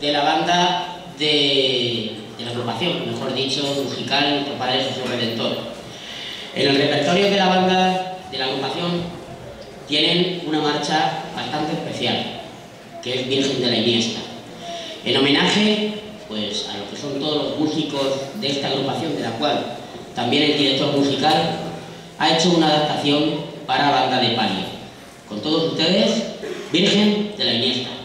de la banda de, de la agrupación, mejor dicho, musical, nuestro Padre Jesús Redentor. En el repertorio de la banda de la agrupación tienen una marcha bastante especial, que es Virgen de la Iniesta. En homenaje pues, a lo que son todos los músicos de esta agrupación, de la cual también el director musical ha hecho una adaptación para banda de palio. Con todos ustedes, Virgen de la Iniesta.